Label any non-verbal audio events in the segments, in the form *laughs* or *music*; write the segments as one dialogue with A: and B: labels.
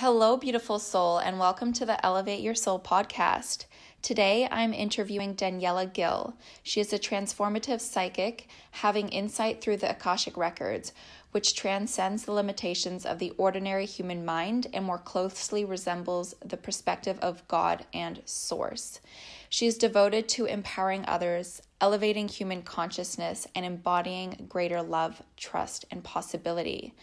A: Hello, beautiful soul, and welcome to the Elevate Your Soul podcast. Today, I'm interviewing Daniela Gil. She is a transformative psychic, having insight through the Akashic Records, which transcends the limitations of the ordinary human mind and more closely resembles the perspective of God and Source. She is devoted to empowering others, elevating human consciousness, and embodying greater love, trust, and possibility.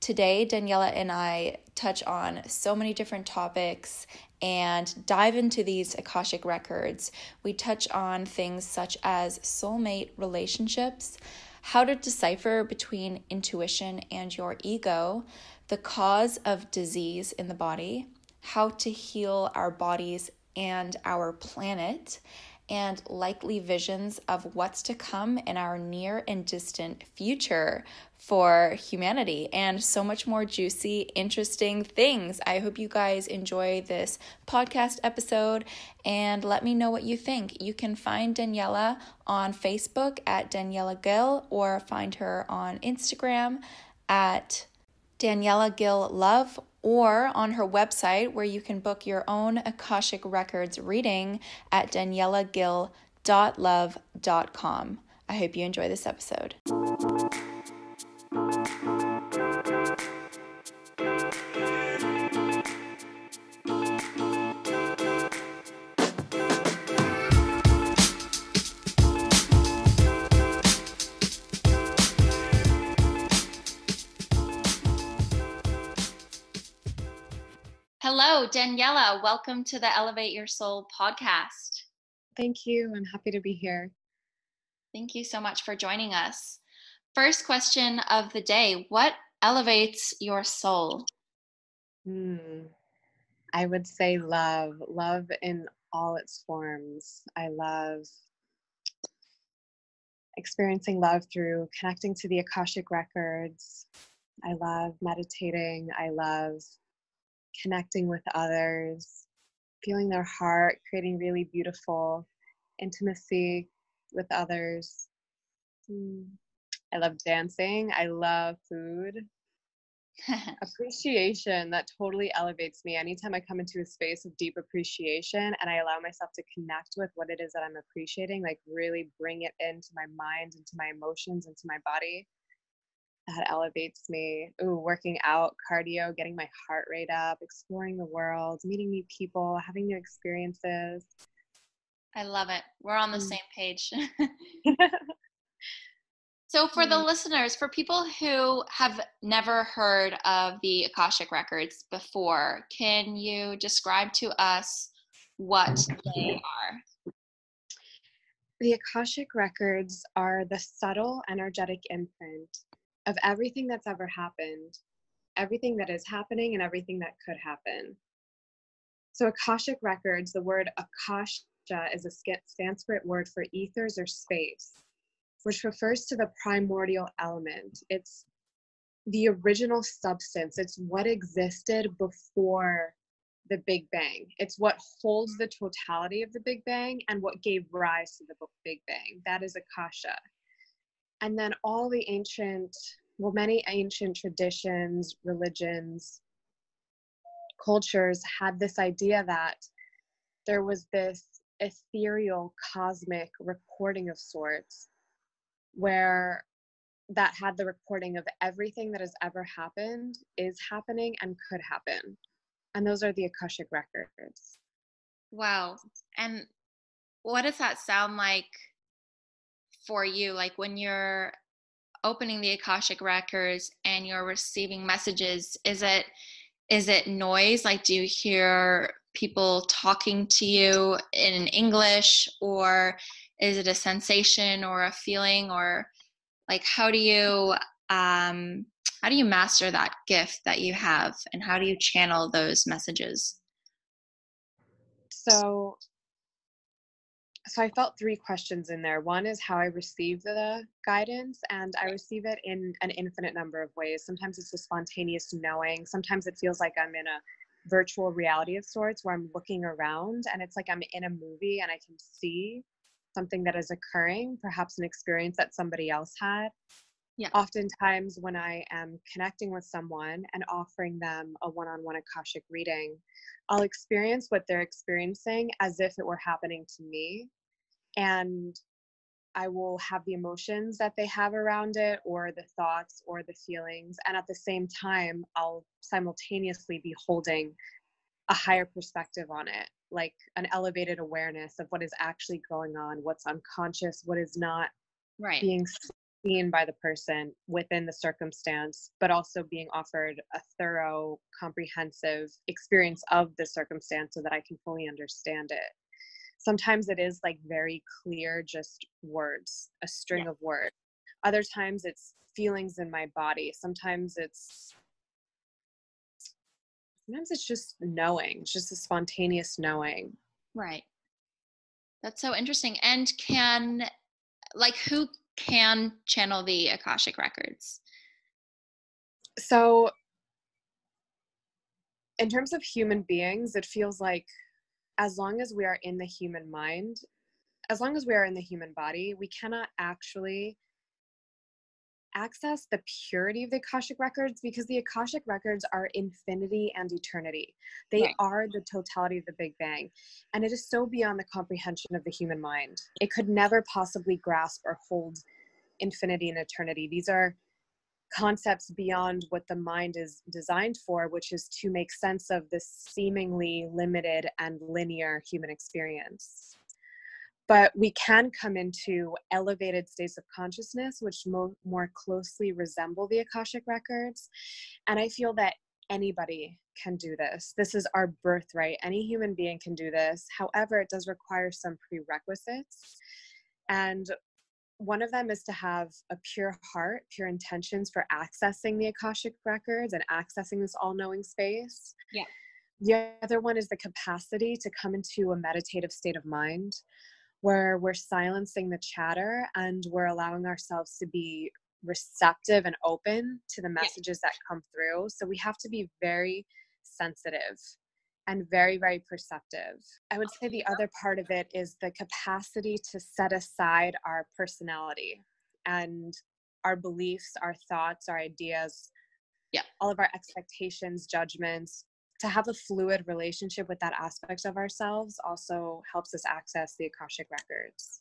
A: Today, Daniela and I touch on so many different topics and dive into these Akashic records. We touch on things such as soulmate relationships, how to decipher between intuition and your ego, the cause of disease in the body, how to heal our bodies and our planet, and likely visions of what's to come in our near and distant future for humanity and so much more juicy, interesting things. I hope you guys enjoy this podcast episode and let me know what you think. You can find Daniela on Facebook at Daniela Gil or find her on Instagram at Daniela Gil Love or on her website where you can book your own Akashic Records reading at danielagil.love.com. I hope you enjoy this episode. Hello, Daniela. Welcome to the Elevate Your Soul podcast.
B: Thank you. I'm happy to be here.
A: Thank you so much for joining us. First question of the day What elevates your soul?
B: Hmm. I would say love, love in all its forms. I love experiencing love through connecting to the Akashic records. I love meditating. I love connecting with others, feeling their heart, creating really beautiful intimacy with others. Mm. I love dancing. I love food. *laughs* appreciation that totally elevates me anytime i come into a space of deep appreciation and i allow myself to connect with what it is that i'm appreciating like really bring it into my mind into my emotions into my body that elevates me. Ooh, working out, cardio, getting my heart rate up, exploring the world, meeting new people, having new experiences.
A: I love it. We're on the mm. same page. *laughs* *laughs* so, for the mm. listeners, for people who have never heard of the Akashic Records before, can you describe to us what they are?
B: The Akashic Records are the subtle energetic imprint of everything that's ever happened, everything that is happening, and everything that could happen. So, Akashic Records, the word Akasha is a Sanskrit word for ethers or space, which refers to the primordial element. It's the original substance, it's what existed before the Big Bang. It's what holds the totality of the Big Bang and what gave rise to the Big Bang. That is Akasha and then all the ancient well many ancient traditions religions cultures had this idea that there was this ethereal cosmic recording of sorts where that had the recording of everything that has ever happened is happening and could happen. And those are the akashic records.
A: Wow. And what does that sound like for you like when you're opening the akashic records and you're receiving messages is it is it noise? Like do you hear people talking to you in english or is it a sensation or a feeling or like how do you um how do you master that gift that you have and how do you channel those messages?
B: So so I felt three questions in there. One is how I receive the guidance, and I receive it in an infinite number of ways. Sometimes it's a spontaneous knowing. Sometimes it feels like I'm in a virtual reality of sorts where I'm looking around and it's like I'm in a movie and I can see something that is occurring, perhaps an experience that somebody else had. Yeah. Oftentimes, when I am connecting with someone and offering them a one on one Akashic reading, I'll experience what they're experiencing as if it were happening to me. And I will have the emotions that they have around it, or the thoughts, or the feelings. And at the same time, I'll simultaneously be holding a higher perspective on it, like an elevated awareness of what is actually going on, what's unconscious, what is not
A: right.
B: being seen by the person within the circumstance, but also being offered a thorough, comprehensive experience of the circumstance so that I can fully understand it. Sometimes it is like very clear, just words, a string yeah. of words. Other times it's feelings in my body. Sometimes it's sometimes it's just knowing, it's just a spontaneous knowing.
A: Right. That's so interesting. And can like who can channel the Akashic records?
B: So, in terms of human beings, it feels like as long as we are in the human mind, as long as we are in the human body, we cannot actually access the purity of the Akashic records because the Akashic records are infinity and eternity. They right. are the totality of the Big Bang. And it is so beyond the comprehension of the human mind. It could never possibly grasp or hold infinity and eternity. These are concepts beyond what the mind is designed for, which is to make sense of this seemingly limited and linear human experience. But we can come into elevated states of consciousness which mo- more closely resemble the akashic records. And i feel that anybody can do this. This is our birthright. Any human being can do this. However it does require some prerequisites. And one of them is to have a pure heart, pure intentions for accessing the Akashic records and accessing this all knowing space.
A: Yeah.
B: The other one is the capacity to come into a meditative state of mind where we're silencing the chatter and we're allowing ourselves to be receptive and open to the messages yeah. that come through. So we have to be very sensitive and very, very perceptive. I would say the other part of it is the capacity to set aside our personality and our beliefs, our thoughts, our ideas,
A: yeah.
B: all of our expectations, judgments, to have a fluid relationship with that aspect of ourselves also helps us access the akashic records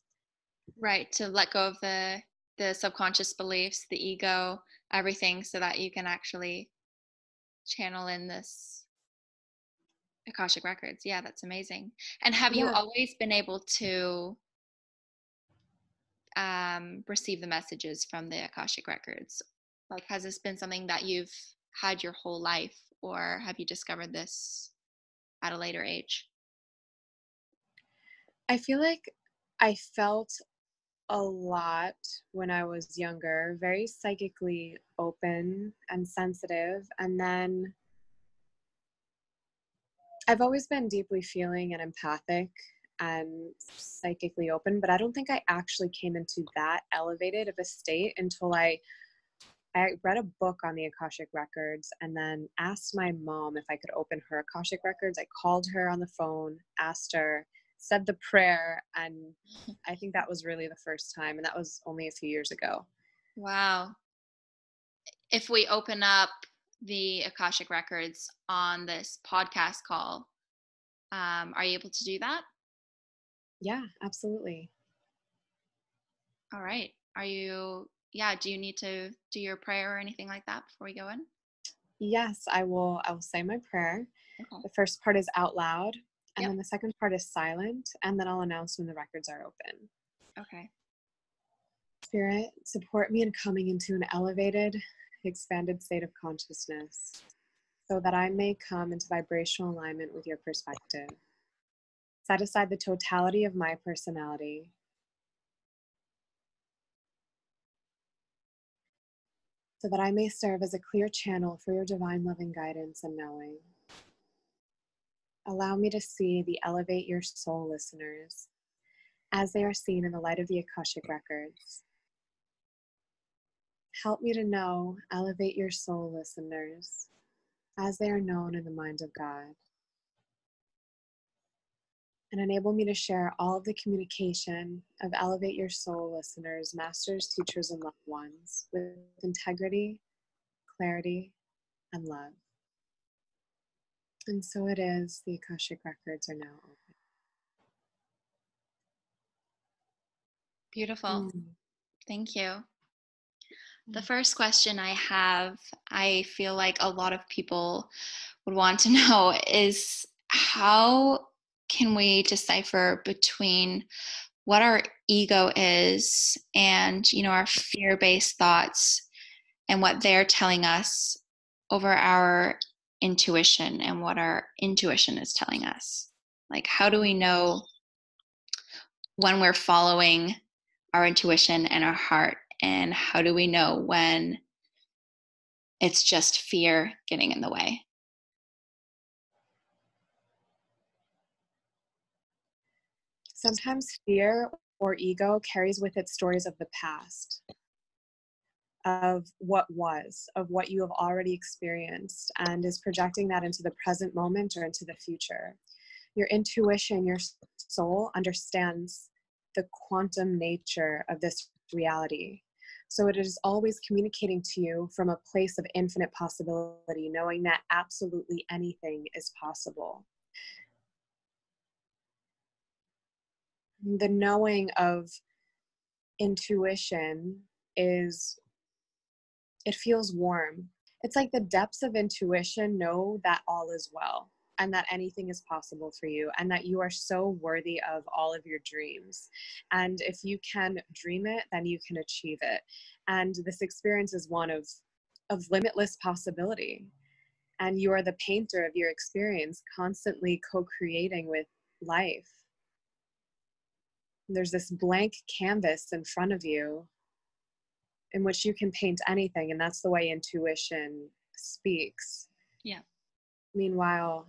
A: right to let go of the the subconscious beliefs the ego everything so that you can actually channel in this akashic records yeah that's amazing and have yeah. you always been able to um, receive the messages from the akashic records like has this been something that you've had your whole life or have you discovered this at a later age?
B: I feel like I felt a lot when I was younger, very psychically open and sensitive. And then I've always been deeply feeling and empathic and psychically open, but I don't think I actually came into that elevated of a state until I I read a book on the Akashic Records and then asked my mom if I could open her Akashic Records. I called her on the phone, asked her, said the prayer, and *laughs* I think that was really the first time, and that was only a few years ago.
A: Wow. If we open up the Akashic Records on this podcast call, um, are you able to do that?
B: Yeah, absolutely.
A: All right. Are you yeah, do you need to do your prayer or anything like that before we go in?
B: Yes, I will. I will say my prayer. Okay. The first part is out loud, and yep. then the second part is silent, and then I'll announce when the records are open.
A: Okay.
B: Spirit, support me in coming into an elevated, expanded state of consciousness so that I may come into vibrational alignment with your perspective. Set aside the totality of my personality so that I may serve as a clear channel for your divine loving guidance and knowing. Allow me to see the Elevate Your Soul listeners as they are seen in the light of the Akashic Records. Help me to know, elevate your soul listeners as they are known in the mind of God. and enable me to share all of the communication of Elevate Your Soul listeners, masters, teachers, and loved ones with integrity, clarity, and love. And so it is, the Akashic Records are now open.
A: Beautiful. Mm. Thank you. The mm. first question I have, I feel like a lot of people would want to *laughs* know is how can we decipher between what our ego is and you know our fear-based thoughts and what they're telling us over our intuition and what our intuition is telling us like how do we know when we're following our intuition and our heart and how do we know when it's just fear getting in the way
B: Sometimes fear or ego carries with it stories of the past, of what was, of what you have already experienced, and is projecting that into the present moment or into the future. Your intuition, your soul understands the quantum nature of this reality. So it is always communicating to you from a place of infinite possibility, knowing that absolutely anything is possible. the knowing of intuition is it feels warm it's like the depths of intuition know that all is well and that anything is possible for you and that you are so worthy of all of your dreams. And if you can dream it then you can achieve it. And this experience is one of of limitless possibility. And you are the painter of your experience constantly co-creating with life. There's this blank canvas in front of you in which you can paint anything and that's the way intuition speaks.
A: Yeah.
B: Meanwhile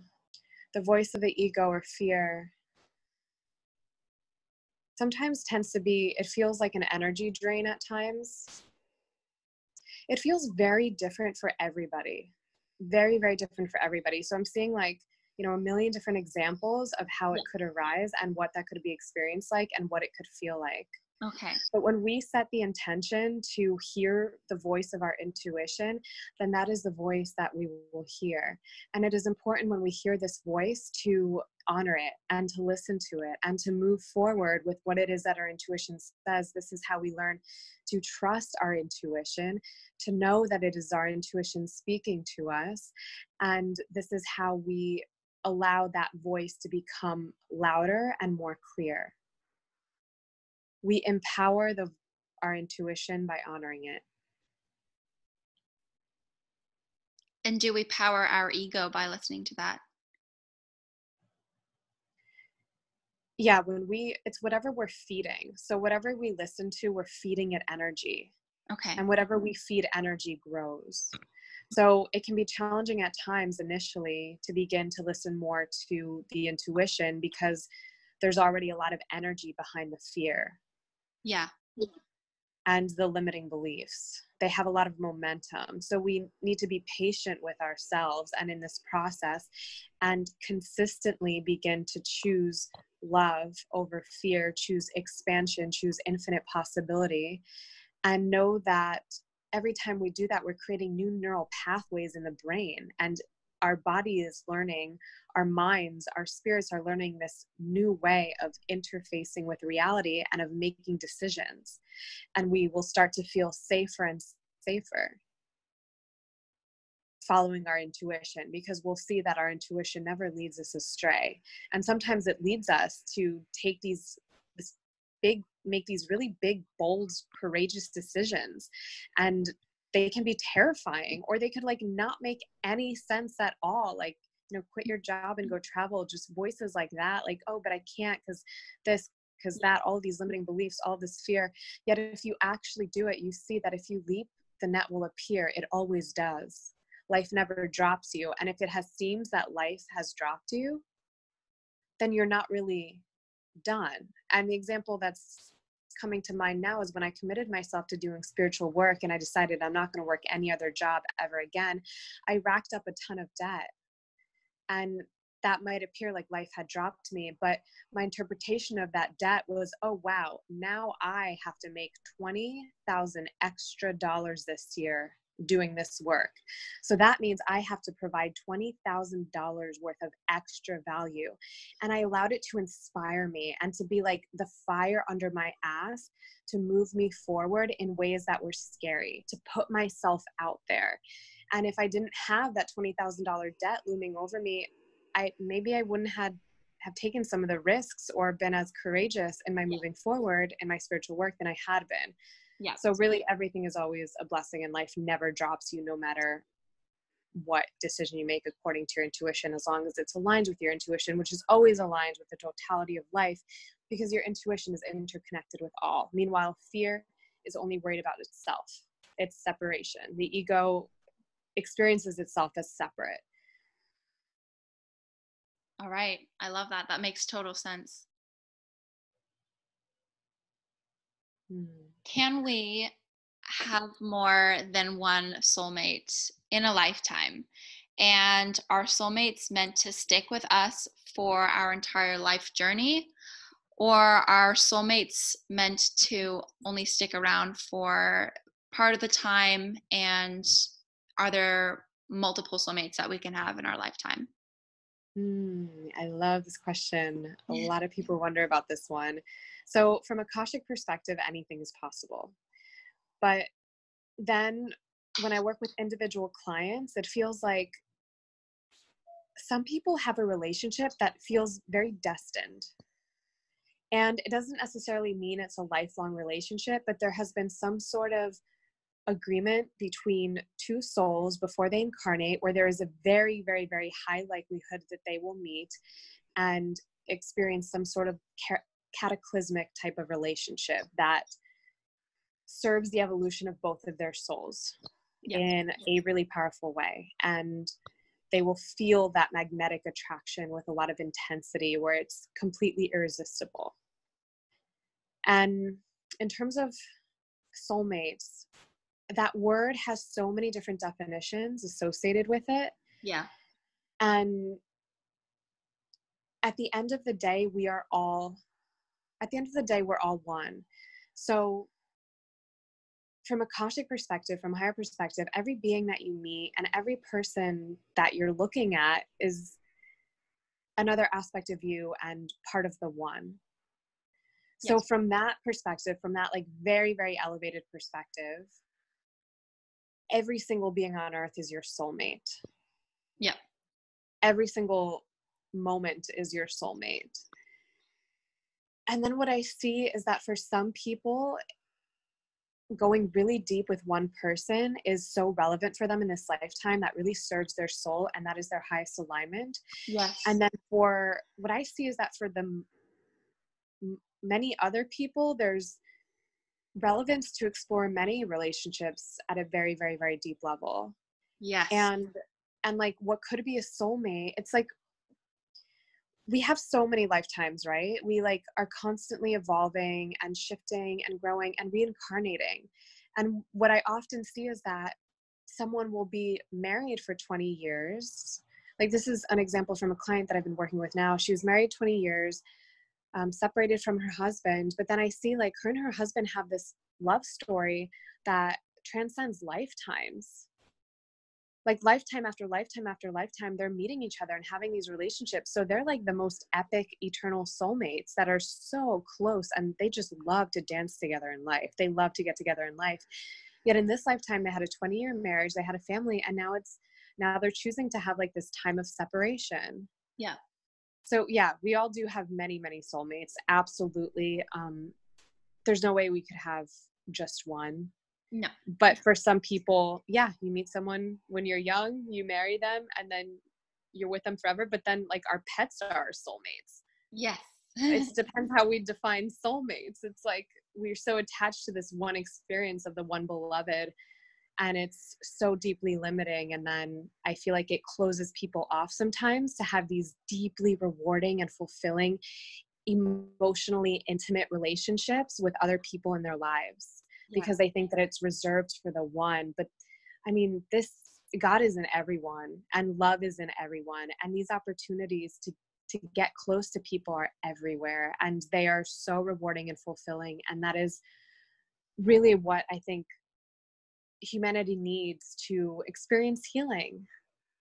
B: the voice of the ego or fear sometimes tends to be it feels like an energy drain at times. It feels very different for everybody very very different for everybody. So i'm seeing like you know a million different examples of how it could arise and what that could be experienced like and what it could feel like
A: okay.
B: But when we set the intention to hear the voice of our intuition then that is the voice that we will hear. And it is important when we hear this voice to honor it and to listen to it and to move forward with what it is that our intuition says. This is how we learn to trust our intuition to know that it is our intuition speaking to us and this is how we allow that voice to become louder and more clear. We empower the, our intuition by honoring it.
A: And do we power our ego by listening to that?
B: Yeah, when we, it's whatever we're feeding. So, whatever we listen to, we're feeding it energy.
A: Okay.
B: And whatever we feed energy grows. So it can be challenging at times initially to begin to listen more to the intuition because there's already a lot of energy behind the fear.
A: Yeah.
B: And the limiting beliefs. They have a lot of momentum. So we need to be patient with ourselves and in this process and consistently begin to choose love over fear, choose expansion, choose infinite possibility, and know that every time we do that, we're creating new neural pathways in the brain. And our body is learning, our minds, our spirits are learning this new way of interfacing with reality and of making decisions. And we will start to feel safer and safer following our intuition because we'll see that our intuition never leads us astray. And sometimes it leads us to take these big make these really big bold courageous decisions and they can be terrifying or they could like not make any sense at all like you know quit your job and mm-hmm. go travel just voices like that like oh but i can't because this because that all these limiting beliefs all this fear. Yet if you actually do it you see that if you leap the net will appear. It always does. Life never drops you and if it has seems that life has dropped you then you're not really done. And the example that's coming to mind now is when I committed myself to doing spiritual work and I decided I'm not going to work any other job ever again, I racked up a ton of debt. And that might appear like life had dropped me but my interpretation of that debt was oh wow now i have to make 20,000 extra dollars this year doing this work. So that means i have to provide $20,000 worth of extra value. And i allowed it to inspire me and to be like the fire under my ass to move me forward in ways that were scary to put myself out there. And if i didn't have that $20,000 debt looming over me I maybe I wouldn't had have taken some of the risks or been as courageous in my moving forward in my spiritual work than I had been. Yeah. So really everything is always a blessing and life never drops you no matter what decision you make according to your intuition as long as it's aligned with your intuition which is always aligned with the totality of life because your intuition is interconnected with all. Meanwhile, fear is only worried about itself. It's separation. The ego experiences itself as separate
A: all right. I love that. That makes total sense. Hmm. Can we have more than one soulmate in a lifetime? And are soulmates meant to stick with us for our entire life journey? Or are soulmates meant to only stick around for part of the time? And are there multiple soulmates that we can have in our lifetime?
B: Mm, I love this question. A lot of people wonder about this one. So, from a Akashic perspective, anything is possible. But then when I work with individual clients, it feels like some people have a relationship that feels very destined. And it doesn't necessarily mean it's a lifelong relationship, but there has been some sort of agreement between two souls before they incarnate where there is a very very very high likelihood that they will meet and experience some sort of cataclysmic type of relationship that serves the evolution of both of their souls in a really powerful way and they will feel that magnetic attraction with a lot of intensity where it's completely irresistible and in terms of soulmates that word has so many different definitions associated with it.
A: Yeah.
B: And at the end of the day, we are all, at the end of the day, we're all one. So, from a Akashic perspective, from a higher perspective, every being that you meet and every person that you're looking at is another aspect of you and part of the one. So, yes. from that perspective, from that like very, very elevated perspective, every single being on earth is your soulmate.
A: Yeah.
B: Every single moment is your soulmate. And then what I see is that for some people, going really deep with one person is so relevant for them in this lifetime that really serves their soul and that is their highest alignment.
A: Yes.
B: And then for what I see is that for the many other people, there's relevance to explore many relationships at a very very very deep level
A: yeah
B: and and like what could be a soulmate it's like we have so many lifetimes right we like are constantly evolving and shifting and growing and reincarnating and what i often see is that someone will be married for 20 years like this is an example from a client that i've been working with now she was married 20 years um, separated from her husband. But then I see like her and her husband have this love story that transcends lifetimes. Like lifetime after lifetime after lifetime, they're meeting each other and having these relationships. So they're like the most epic, eternal soulmates that are so close and they just love to dance together in life. They love to get together in life. Yet in this lifetime, they had a 20 year marriage, they had a family, and now it's now they're choosing to have like this time of separation.
A: Yeah
B: so yeah we all do have many many soulmates absolutely um there's no way we could have just one
A: no.
B: But for some people yeah you meet someone when you're young you marry them and then you're with them forever but then like our pets are our soulmates.
A: Yes.
B: It *laughs* depends how we define soulmates. It's like we're so attached to this one experience of the one beloved and it's so deeply limiting and then i feel like it closes people off sometimes to have these deeply rewarding and fulfilling emotionally intimate relationships with other people in their lives yeah. because they think that it's reserved for the one but i mean this God is in everyone and love is in everyone. And these opportunities to to get close to people are everywhere and they are so rewarding and fulfilling. And that is really what I think humanity needs to experience healing.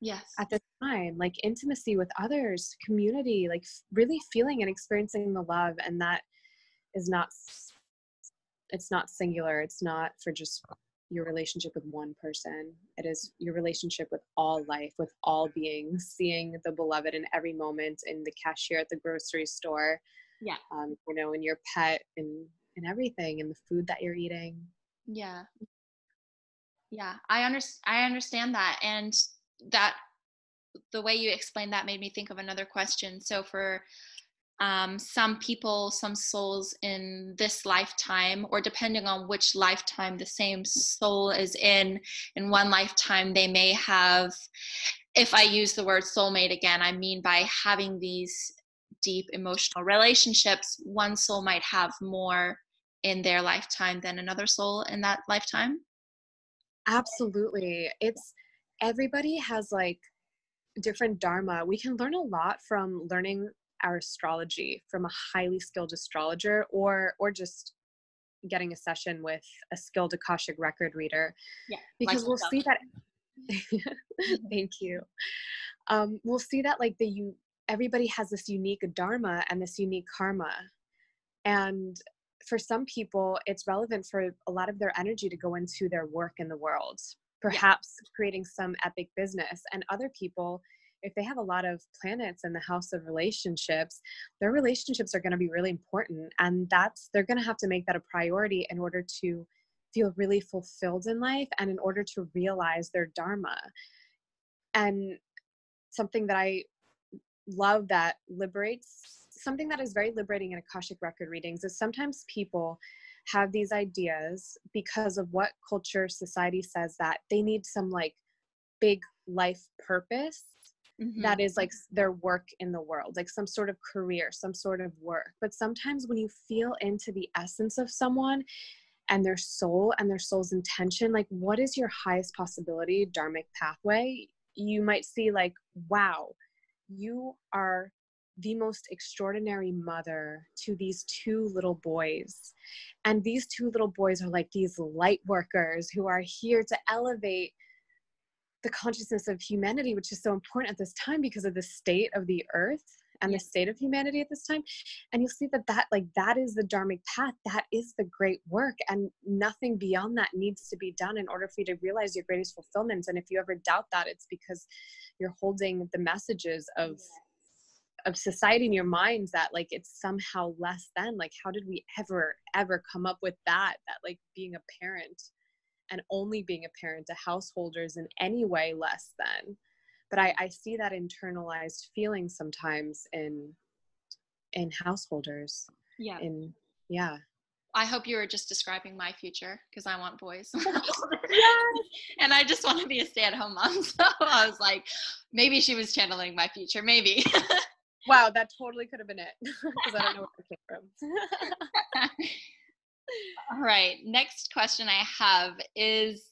A: Yes.
B: At the time, like intimacy with others, community, like really feeling and experiencing the love. And that is not, it's not singular. It's not for just your relationship with one person. It is your relationship with all life, with all beings, seeing the beloved in every moment in the cashier at the grocery store.
A: Yeah.
B: Um, you know, in your pet and in everything, in the food that you're eating.
A: Yeah. Yeah. I understand I understand that. And that the way you explained that made me think of another question. So for um, some people, some souls in this lifetime, or depending on which lifetime the same soul is in, in one lifetime, they may have, if I use the word soulmate again, I mean by having these deep emotional relationships, one soul might have more in their lifetime than another soul in that lifetime.
B: Absolutely. It's everybody has like different dharma. We can learn a lot from learning our astrology from a highly skilled astrologer or or just getting a session with a skilled akashic record reader
A: yeah
B: because we'll see that *laughs* *laughs* thank you. Um, we'll see that like the you everybody has this unique dharma and this unique karma. And for some people it's relevant for a lot of their energy to go into their work in the world perhaps yeah. creating some epic business. And other people if they have a lot of planets in the house of relationships their relationships are going to be really important and that's they're going to have to make that a priority in order to feel really fulfilled in life and in order to realize their dharma. And something that i love that liberates something that is very liberating in akashic record readings is sometimes people have these ideas because of what culture society says that they need some like big life purpose mm-hmm. that is like their work in the world, like some sort of career, some sort of work. But sometimes when you feel into the essence of someone and their soul and their soul's intention, like what is your highest possibility dharmic pathway? You might see, like, wow, you are the most extraordinary mother to these two little boys. And these two little boys are like these light workers who are here to elevate the consciousness of humanity, which is so important at this time because of the state of the earth and yeah. the state of humanity at this time. And you'll see that that like that is the dharmic path. That is the great work and nothing beyond that needs to be done in order for you to realize your greatest fulfillment. And if you ever doubt that it's because you're holding the messages of of society in your minds that like it's somehow less than. Like how did we ever ever come up with that that like being a parent and only being a parent to householders in any way less than but I, I see that internalized feeling sometimes in in householders
A: yeah
B: in yeah
A: I hope you were just describing my future because I want boys. *laughs* *laughs* And I just want to be a stay at home mom. *laughs* So I was like, maybe she was channeling my future. Maybe.
B: wow, that totally could have been it because I don't know where it came from.
A: All right. Next question I have is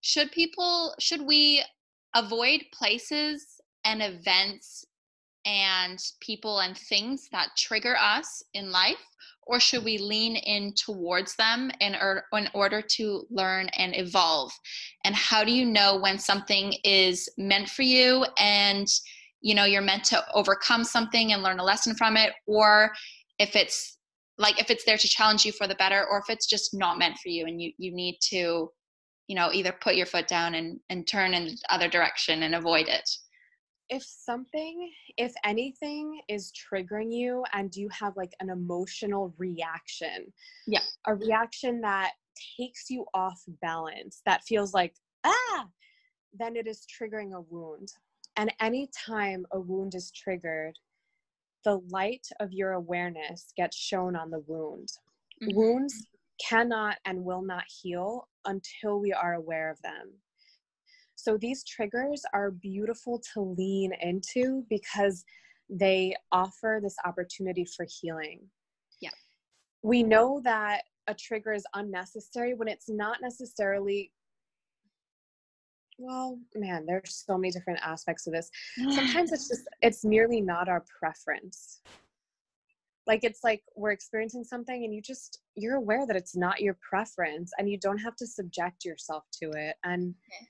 A: should people should we avoid places and events and people and things that trigger us in life or should we lean in towards them in, or, in order to learn and evolve and how do you know when something is meant for you and you know you're meant to overcome something and learn a lesson from it or if it's like if it's there to challenge you for the better or if it's just not meant for you and you you need to you know either put your foot down and and turn in the other direction and avoid it.
B: If something if anything is triggering you and you have like an emotional reaction
A: yeah.
B: a reaction that takes you off balance that feels like ah! then it is triggering a wound. And anytime a wound is triggered the light of your awareness gets shown on the wound. Mm-hmm. Wounds cannot and will not heal until we are aware of them. So these triggers are beautiful to lean into because they offer this opportunity for healing.
A: Yeah.
B: We know that a trigger is unnecessary when it's not necessarily Well, man, there's so many different aspects of this. Sometimes it's just, it's merely not our preference. Like it's like we're experiencing something and you just, you're aware that it's not your preference and you don't have to subject yourself to it. And okay.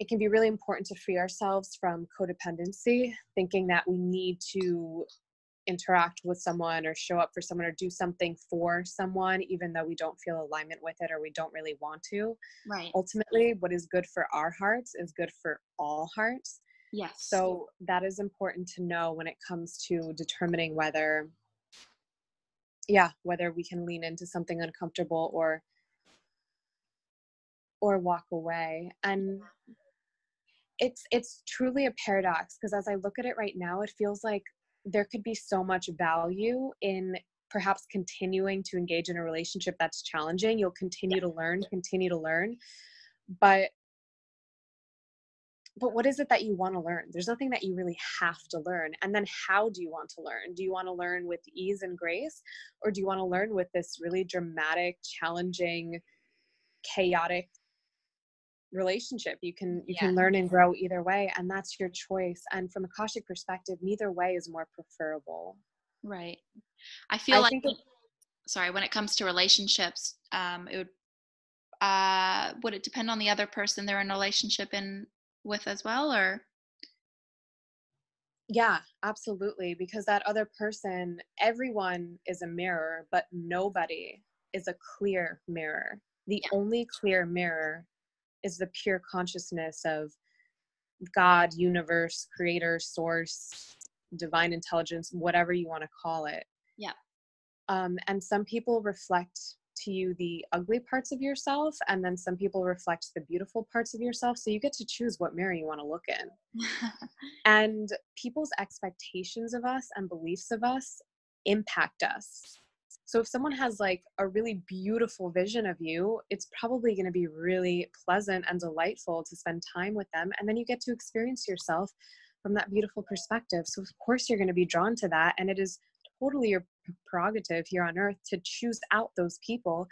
B: it can be really important to free ourselves from codependency, thinking that we need to interact with someone or show up for someone or do something for someone even though we don't feel alignment with it or we don't really want to.
A: Right.
B: Ultimately what is good for our hearts is good for all hearts.
A: Yes.
B: So that is important to know when it comes to determining whether yeah whether we can lean into something uncomfortable or or walk away. And it's it's truly a paradox because as i look at it right now it feels like there could be so much value in perhaps continuing to engage in a relationship that's challenging. You'll continue to learn, continue to learn. But but what is it that you want to learn? There's nothing that you really have to learn. And then how do you want to learn? Do you want to learn with ease and grace or do you want to learn with this really dramatic, challenging, chaotic relationship you can you yeah. can learn and grow either way and that's your choice and from a akashic perspective neither way is more preferable
A: right i feel I like it, sorry when it comes to relationships um it would uh would it depend on the other person they're in a relationship in with as well or
B: yeah absolutely because that other person everyone is a mirror but nobody is a clear mirror the yeah. only clear mirror is the pure consciousness of God, universe, creator, source, divine intelligence, whatever you want to call it.
A: Yeah.
B: Um, and some people reflect to you the ugly parts of yourself, and then some people reflect the beautiful parts of yourself. So you get to choose what mirror you want to look in. *laughs* and people's expectations of us and beliefs of us impact us so if someone has like a really beautiful vision of you, it's probably going to be really pleasant and delightful to spend time with them. And then you get to experience yourself from that beautiful perspective. So of course you're going to be drawn to that. And it is totally your prerogative here on earth to choose out those people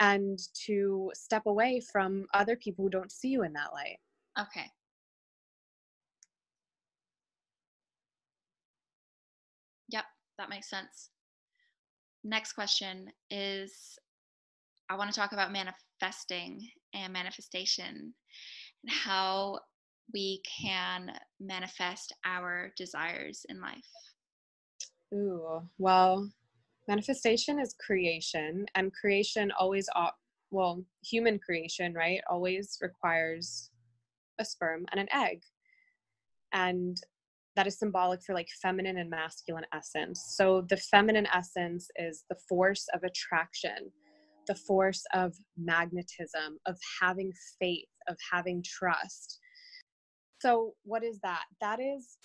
B: and to step away from other people who don't see you in that light.
A: Okay. Yep, that makes sense next question is I want to talk about manifesting and manifestation and how we can manifest our desires in life.
B: Ooh, well, manifestation is creation, and creation always, well, human creation, right, always requires a sperm and an egg. And that is symbolic for like feminine and masculine essence. So the feminine essence is the force of attraction, the force of magnetism, of having faith, of having trust. So, what is that? That is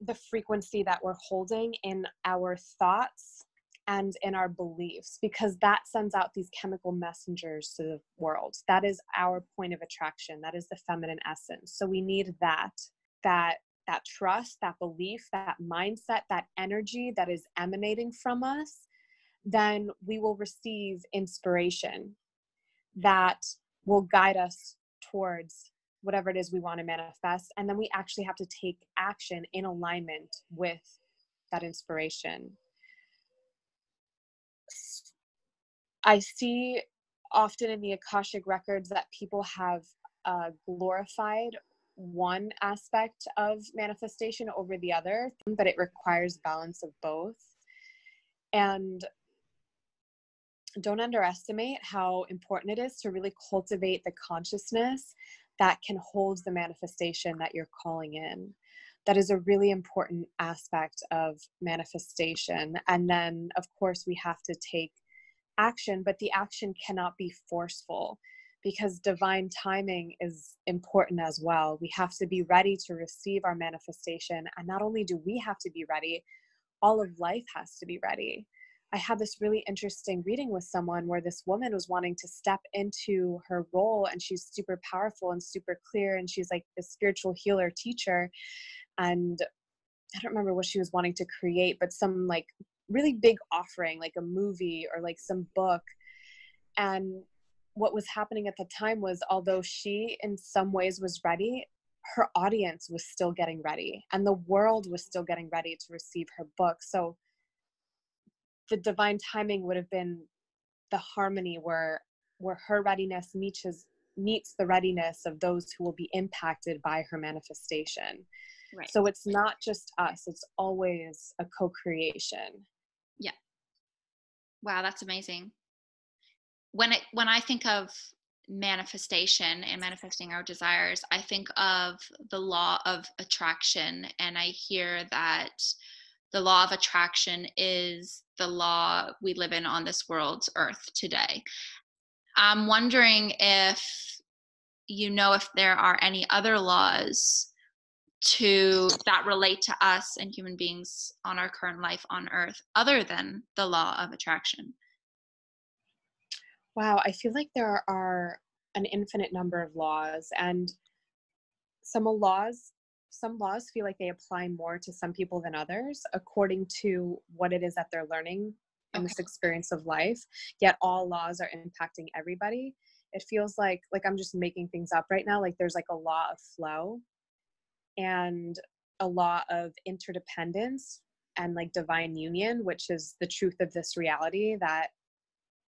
B: the frequency that we're holding in our thoughts and in our beliefs because that sends out these chemical messengers to the world. That is our point of attraction. That is the feminine essence. So, we need that that that trust, that belief, that mindset, that energy that is emanating from us, then we will receive inspiration that will guide us towards whatever it is we want to manifest. And then we actually have to take action in alignment with that inspiration. I see often in the Akashic records that people have uh, glorified one aspect of manifestation over the other, but it requires balance of both. And don't underestimate how important it is to really cultivate the consciousness that can hold the manifestation that you're calling in. That is a really important aspect of manifestation. And then, of course, we have to take action, but the action cannot be forceful because divine timing is important as well. We have to be ready to receive our manifestation. And not only do we have to be ready, all of life has to be ready. I had this really interesting reading with someone where this woman was wanting to step into her role and she's super powerful and super clear and she's like the spiritual healer teacher and I don't remember what she was wanting to create but some like really big offering like a movie or like some book and what was happening at the time was although she in some ways was ready her audience was still getting ready and the world was still getting ready to receive her book. So the divine timing would have been the harmony where where her readiness meets meets the readiness of those who will be impacted by her manifestation. Right. So it's not just us it's always a co-creation.
A: Yeah. Wow that's amazing when it when i think of manifestation and manifesting our desires i think of the law of attraction and i hear that the law of attraction is the law we live in on this world's earth today. I'm wondering if you know if there are any other laws to that relate to us and human beings on our current life on earth other than the law of attraction
B: wow i feel like there are an infinite number of laws and some laws some laws feel like they apply more to some people than others according to what it is that they're learning in okay. this experience of life yet all laws are impacting everybody it feels like like i'm just making things up right now like there's like a law of flow and a law of interdependence and like divine union which is the truth of this reality that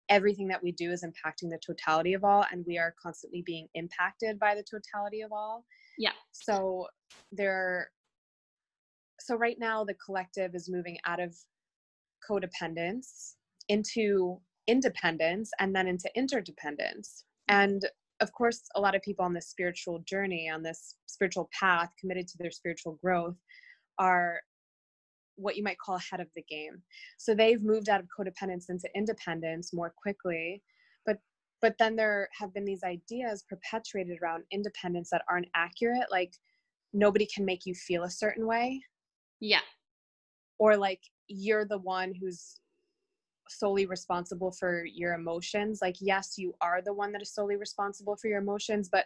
B: everything that we do is impacting the totality of all and we are constantly being impacted by the totality of all.
A: Yeah.
B: So there so right now the collective is moving out of codependence into independence and then into interdependence. And of course a lot of people on this spiritual journey on this spiritual path committed to their spiritual growth are what you might call ahead of the game. So they've moved out of codependence into independence more quickly. But but then there have been these ideas perpetuated around independence that aren't accurate, like nobody can make you feel a certain way.
A: Yeah.
B: Or like you're the one who's solely responsible for your emotions. Like yes, you are the one that is solely responsible for your emotions, but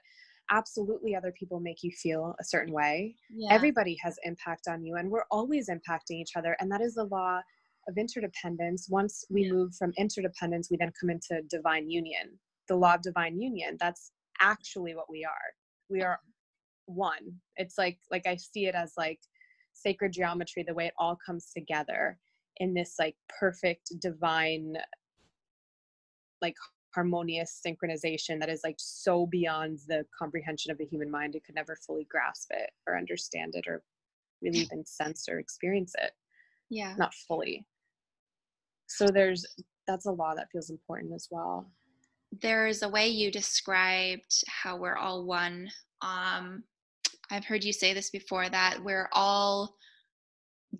B: absolutely other people make you feel a certain way. Yeah. Everybody has impact on you, and we're always impacting each other. And that is the law of interdependence. Once we yeah. move from interdependence, we then come into divine union. The law of divine union. That's actually what we are. We are one. It's like like I see it as like sacred geometry, the way it all comes together in this like perfect divine like harmonious synchronization that is like so beyond the comprehension of the human mind it could never fully grasp it or understand it or really even sense or experience it.
A: Yeah.
B: Not fully. So there's that's a law that feels important as well.
A: There's a way you described how we're all one. Um i've heard you say this before that we're all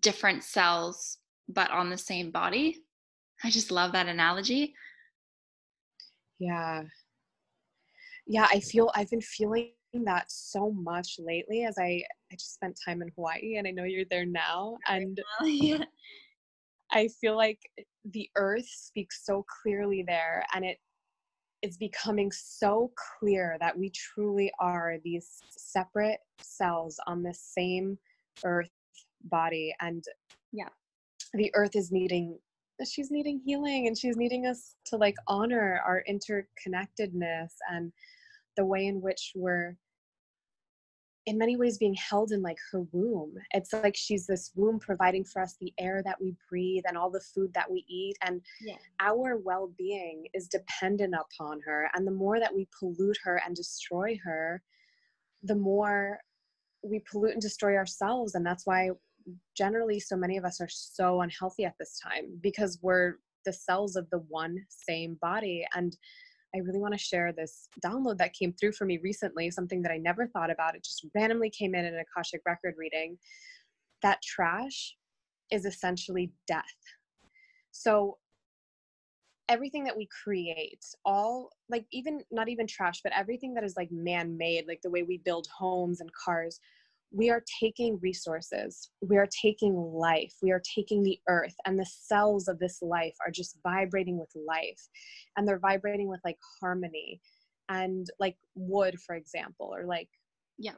A: different cells but on the same body. I just love that analogy
B: yeah. Yeah, I feel I've been feeling that so much lately as I I just spent time in Hawaii and I know you're there now and *laughs* yeah. I feel like the earth speaks so clearly there and it is becoming so clear that we truly are these separate cells on the same earth body and
A: yeah
B: the earth is needing she's needing healing and she's needing us to like honor our interconnectedness and the way in which we're in many ways being held in like her womb it's like she's this womb providing for us the air that we breathe and all the food that we eat and yeah. our well-being is dependent upon her and the more that we pollute her and destroy her the more we pollute and destroy ourselves and that's why generally so many of us are so unhealthy at this time because we're the cells of the one same body and I really want to share this download that came through for me recently, something that I never thought about. It just randomly came in in an Akashic record reading. That trash is essentially death. So everything that we create, all like even not even trash, but everything that is like man made, like the way we build homes and cars, we are taking resources, we are taking life, we are taking the earth, and the cells of this life are just vibrating with life. And they're vibrating with like harmony and like wood, for example, or like,
A: yeah,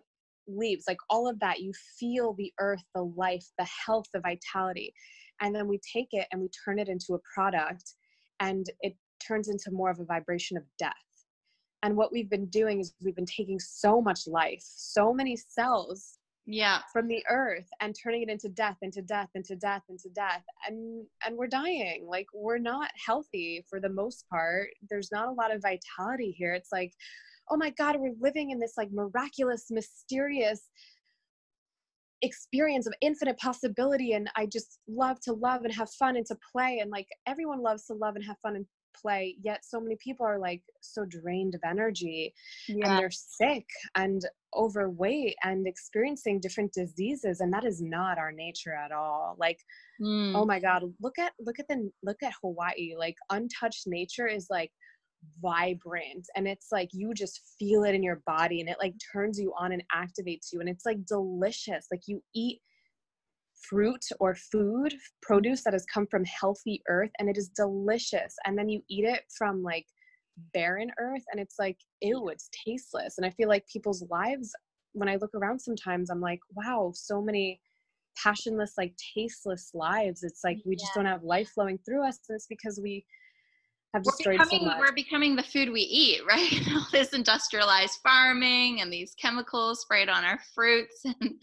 B: leaves, like all of that. You feel the earth, the life, the health, the vitality. And then we take it and we turn it into a product, and it turns into more of a vibration of death and what we've been doing is we've been taking so much life so many cells
A: yeah.
B: from the earth and turning it into death into death into death into death and and we're dying. Like we're not healthy for the most part. There's not a lot of vitality here. It's like oh my god we're living in this like miraculous mysterious experience of infinite possibility and i just love to love and have fun and to play and like everyone loves to love and have fun and play yet so many people are like so drained of energy yeah. and they're sick and overweight and experiencing different diseases and that is not our nature at all like mm. oh my god look at look at the look at hawaii like untouched nature is like vibrant and it's like you just feel it in your body and it like turns you on and activates you and it's like delicious like you eat fruit or food produce that has come from healthy earth and it is delicious and then you eat it from like barren earth and it's like ew it's tasteless and i feel like people's lives when i look around sometimes i'm like wow so many passionless like tasteless lives it's like we just don't have life flowing through us and it's because we have destroyed
A: we're becoming,
B: so much.
A: We're becoming the food we eat, *laughs* right? All this industrialized farming and these chemicals sprayed on our fruits, *laughs* and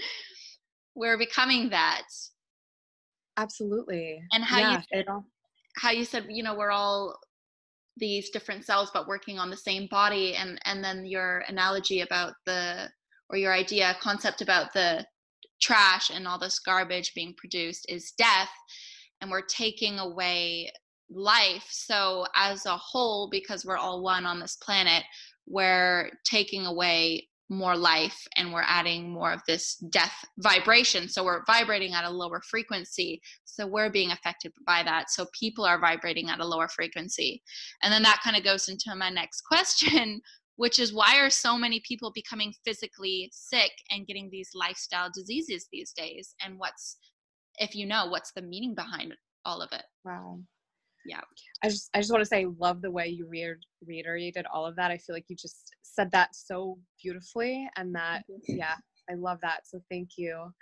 A: we're becoming that.
B: Absolutely.
A: And how yeah, you how you said, you know, we're all these different cells, but working on the same body, and and then your analogy about the or your idea concept about the trash and all this garbage being produced is death and we're taking away life. So, as a whole, because we're all one on this planet, we're taking away more life and we're adding more of this death vibration. So, we're vibrating at a lower frequency. So, we're being affected by that. So, people are vibrating at a lower frequency. And then that kind of goes into my next question. *laughs* Which is why are so many people becoming physically sick and getting these lifestyle diseases these days? And what's, if you know, what's the meaning behind all of it?
B: Wow
A: yeah.
B: I just i just want to say love the way you re- reiterated all of that. I feel like you just said that so beautifully and that yeah i love that so thank you.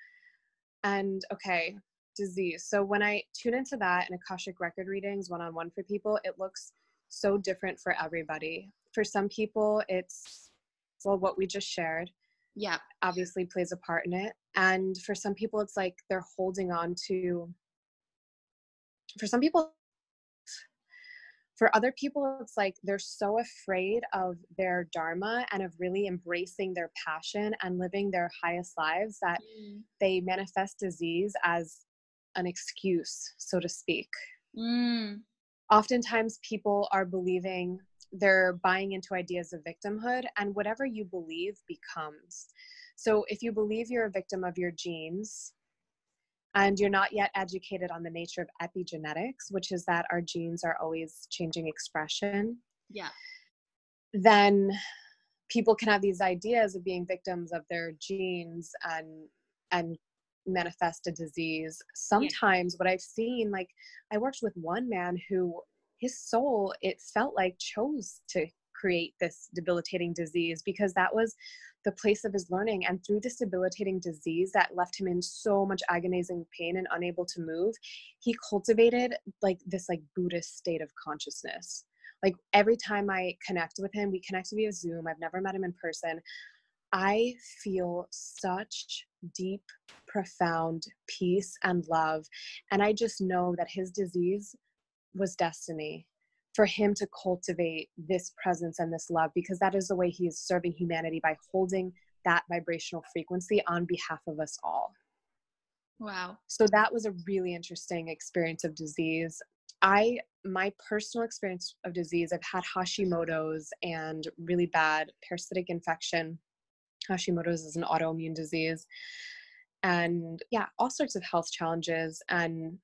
B: And okay disease. So when i tune into that in akashic record readings one-on-one for people it looks so different for everybody. For some people it's well what we just shared
A: yeah.
B: obviously plays a part in it. And for some people it's like they're holding on to for some people for other people it's like they're so afraid of their dharma and of really embracing their passion and living their highest lives that mm. they manifest disease as an excuse so to speak mm. oftentimes people are believing they're buying into ideas of victimhood and whatever you believe becomes so if you believe you're a victim of your genes and you're not yet educated on the nature of epigenetics, which is that our genes are always changing expression.
A: Yeah.
B: Then people can have these ideas of being victims of their genes and and manifest a disease. Sometimes yeah. what I've seen, like I worked with one man who his soul, it felt like chose to create this debilitating disease because that was the place of his learning. And through this debilitating disease that left him in so much agonizing pain and unable to move, he cultivated like this like Buddhist state of consciousness. Like every time I connect with him, we connect via Zoom. I've never met him in person. I feel such deep, profound peace and love. And I just know that his disease was destiny for him to cultivate this presence and this love because that is the way he is serving humanity by holding that vibrational frequency on behalf of us all.
A: Wow.
B: So that was a really interesting experience of disease. I my personal experience of disease, I've had Hashimoto's and really bad parasitic infection. Hashimoto's is an autoimmune disease. And yeah, all sorts of health challenges and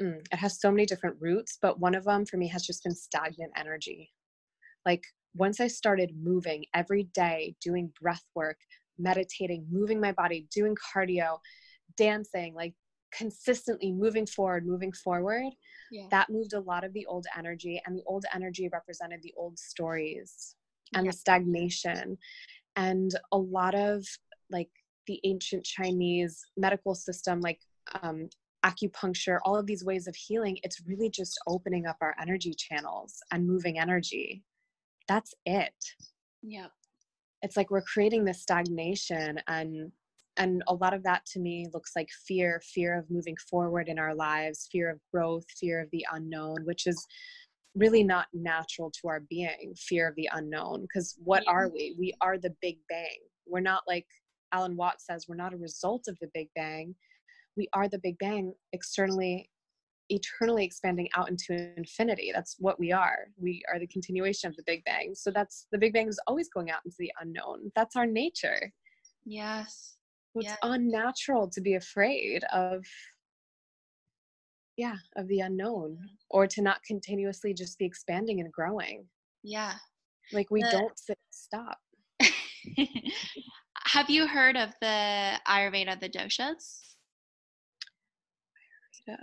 B: mm, it has so many different roots, but one of them for me has just been stagnant energy. Like once I started moving every day, doing breath work, meditating, moving my body, doing cardio, dancing, like consistently moving forward, moving forward, yeah. that moved a lot of the old energy. And the old energy represented the old stories and yeah. the stagnation. And a lot of like the ancient Chinese medical system, like um, acupuncture, all of these ways of healing, it's really just opening up our energy channels and moving energy. that's it
A: Yeah.
B: it's like we're creating this stagnation and and a lot of that to me looks like fear fear of moving forward in our lives fear of growth fear of the unknown which is really not natural to our being fear of the unknown because what
A: Yeah.
B: are we we are the big bang we're not like alan watts says we're not a result of the big bang we are the big bang externally eternally expanding out into infinity that's what we are we are the continuation of the big bang so that's the big bang is always going out into the unknown that's our nature
A: Yes.
B: It's
A: Yeah.
B: unnatural to be afraid of yeah of the unknown mm-hmm. or to not continuously just be expanding and growing
A: Yeah.
B: like we
A: The-
B: don't sit stop *laughs*
A: Have you heard of the Ayurveda, the doshas?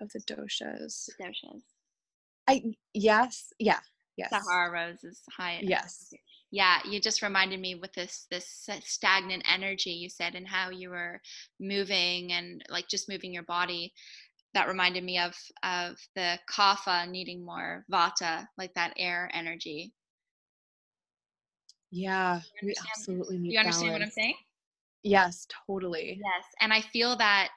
B: Of the doshas.
A: Doshas.
B: i yes yeah yes.
A: Sahara rose is high.
B: yes.
A: Yeah you just reminded me with this this stagnant energy you said and how you were moving and like just moving your body. That reminded me of of the kapha needing more vata like that air energy.
B: Yeah we absolutely need
A: you understand what i'm saying?
B: Yes totally.
A: Yes and i feel that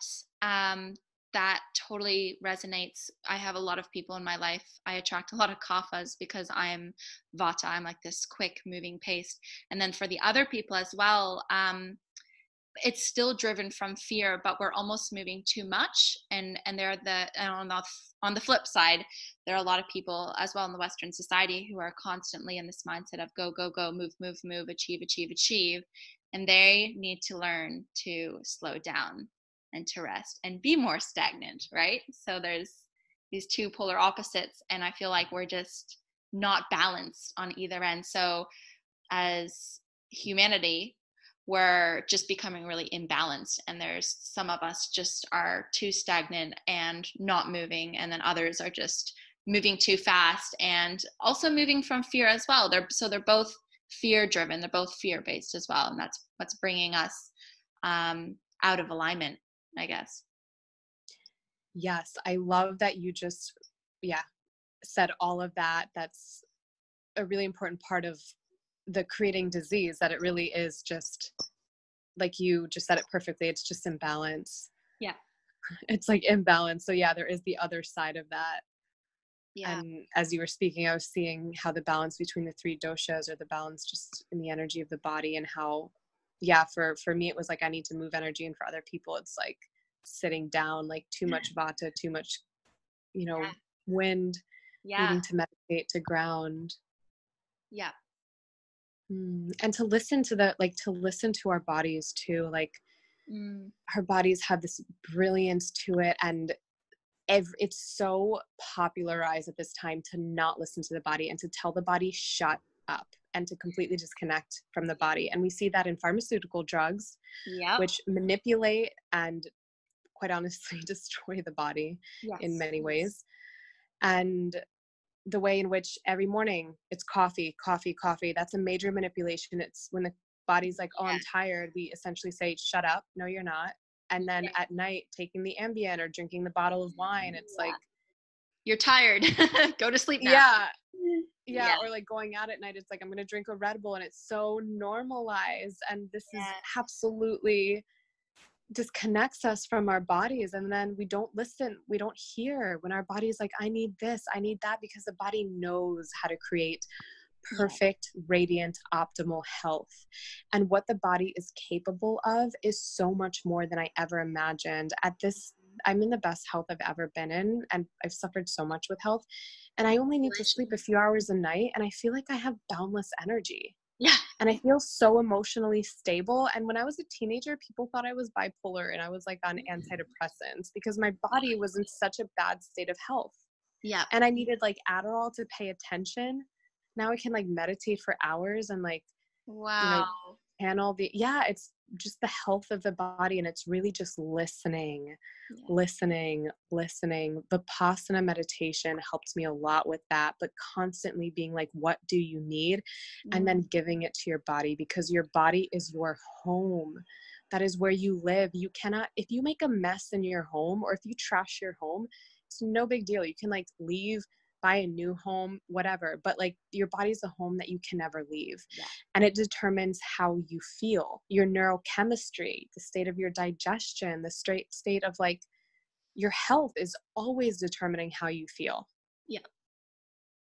A: um that totally resonates. I have a lot of people in my life. I attract a lot of kaphas because i'm vata. I'm like this quick moving pace. And then for the other people as well um it's still driven from fear but we're almost moving too much. And and there are the and on the on the flip side there are a lot of people as well in the western society who are constantly in this mindset of go go go move move move achieve achieve achieve. And they need to learn to slow down and to rest and be more stagnant right? So there's these two polar opposites and i feel like we're just not balanced on either end. So as humanity we're just becoming really imbalanced and there's some of us just are too stagnant and not moving and then others are just moving too fast and also moving from fear as well. They're so they're both fear driven they're both fear based as well and that's what's bringing us um, out of alignment i guess.
B: Yes i love that you just yeah said all of that. That's a really important part of the creating disease that it really is just like you just said it perfectly it's just imbalance.
A: Yeah. *laughs*
B: it's like imbalance. So yeah there is the other side of that.
A: Yeah.
B: And as you were speaking i was seeing how the balance between the three doshas or the balance just in the energy of the body and how yeah for for me it was like i need to move energy and for other people it's like sitting down like too much vata too much you know
A: Yeah.
B: wind
A: yeah.
B: needing to meditate to ground.
A: Yeah.
B: Mm, and to listen to the like to listen to our bodies too like
A: mm,
B: our bodies have this brilliance to it and ev- it's so popularized at this time to not listen to the body and to tell the body shut up and to completely disconnect from the body. And we see that in pharmaceutical drugs
A: yeah
B: which manipulate and quite honestly *laughs* destroy the body in many ways. And the way in which every morning it's coffee coffee coffee. That's a major manipulation. It's when the body's like oh i'm tired we essentially say shut up. No you're not. And then
A: Yeah.
B: at night taking the Ambien or drinking the bottle of wine it's
A: Yeah.
B: like
A: you're tired. *laughs* Go to sleep now.
B: Yeah yeah,
A: Yeah.
B: or like going out at night it's like i'm gonna drink a red bull and it's so normalized and this
A: Yes.
B: is absolutely disconnects us from our bodies and then we don't listen we don't hear when our body's like i need this i need that because the body knows how to create
A: Yeah.
B: perfect radiant optimal health and what the body is capable of is so much more than i ever imagined at this i'm in the best health i've ever been in and i've suffered so much with health and i only need to sleep a few hours a night and i feel like i have boundless energy
A: yeah
B: and I feel so emotionally stable. And when I was a teenager, people thought I was bipolar and I was like on mm-hmm. antidepressants because my body was in such a bad state of health.
A: yeah
B: And I needed like Adderall to pay attention. Now I can like meditate for hours and like
A: wow
B: channel the, yeah, it's just the health of the body. And it's really just listening,
A: Yeah.
B: listening, listening. Vipassana meditation helped me a lot with that, but constantly being like, what do you need? and mm-hmm. then giving it to your body because your body is your home. That is where you live. You cannot, if you make a mess in your home or if you trash your home, it's no big deal. You can like leave buy a new home, whatever. But like your body's a home that you can never leave.
A: Yeah.
B: And it determines how you feel, your neurochemistry, the state of your digestion, the straight state of like your health is always determining how you feel.
A: Yeah.